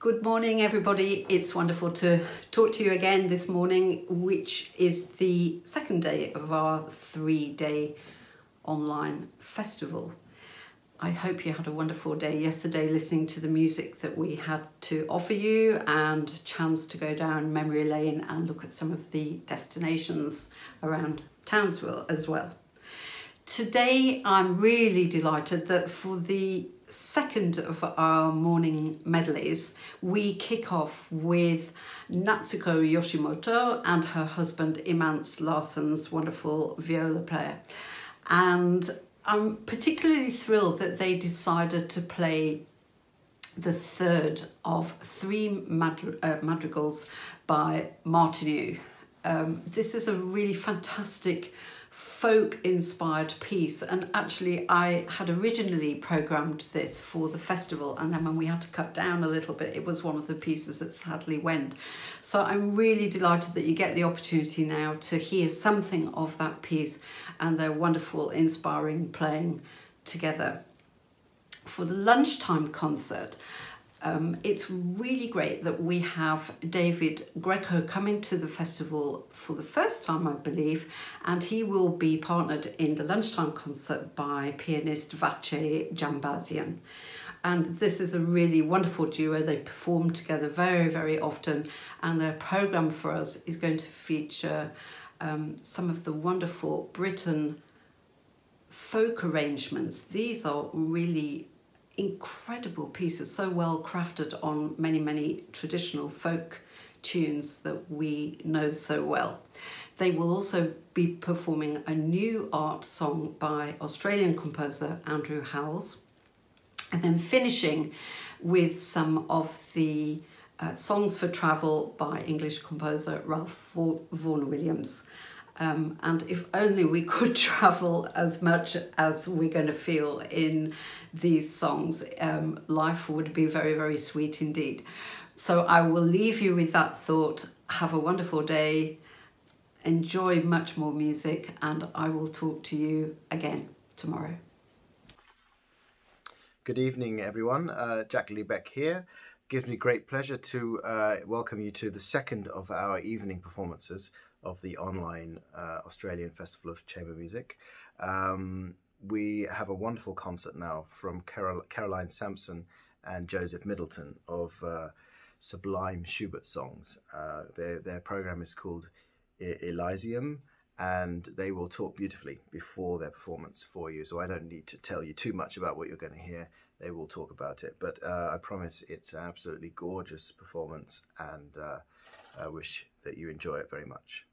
Good morning, everybody. It's wonderful to talk to you again this morning, which is the second day of our three day online festival. I hope you had a wonderful day yesterday listening to the music that we had to offer you and chance to go down memory lane and look at some of the destinations around Townsville as well. Today, I'm really delighted that for the second of our morning medleys, we kick off with Natsuko Yoshimoto and her husband Imants Larsens wonderful viola player. And I'm particularly thrilled that they decided to play the third of three uh, madrigals by Martinů. Um, this is a really fantastic folk inspired piece. And actually I had originally programmed this for the festival and then when we had to cut down a little bit it was one of the pieces that sadly went. So I'm really delighted that you get the opportunity now to hear something of that piece and their wonderful inspiring playing together. For the lunchtime concert um, it's really great that we have David Greco coming to the festival for the first time, I believe, and he will be partnered in the lunchtime concert by pianist Vatche Jambazian. And this is a really wonderful duo. They perform together very, very often, and their program for us is going to feature um, some of the wonderful Britten folk arrangements. These are really incredible pieces, so well crafted on many, many traditional folk tunes that we know so well. They will also be performing a new art song by Australian composer Andrew Howells, and then finishing with some of the uh, songs for travel by English composer Ralph Vaughan Williams. Um, and if only we could travel as much as we're going to feel in these songs, um, life would be very, very sweet indeed. So I will leave you with that thought. Have a wonderful day. Enjoy much more music, and I will talk to you again tomorrow. Good evening, everyone. Uh, Jack Liebeck here. Gives me great pleasure to uh, welcome you to the second of our evening performances of the online uh, Australian Festival of Chamber Music. Um, we have a wonderful concert now from Carol Carolyn Sampson and Joseph Middleton of uh, Sublime Schubert songs. Uh, their, their program is called Elysium and they will talk beautifully before their performance for you. So I don't need to tell you too much about what you're going to hear. They will talk about it. But uh, I promise it's an absolutely gorgeous performance and uh, I wish that you enjoy it very much.